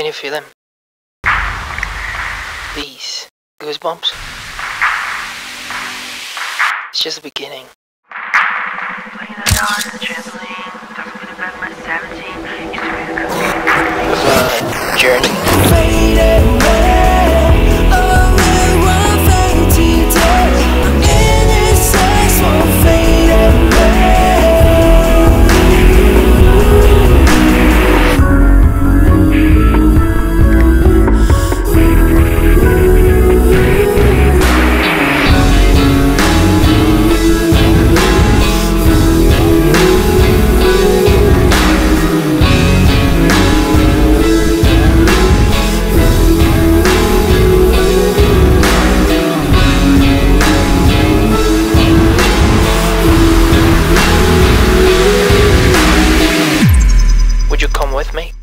Can you feel them? These goosebumps? It's just the beginning. Playing the yard, the trampoline, talking to my 17, used to be the Of a journey with me?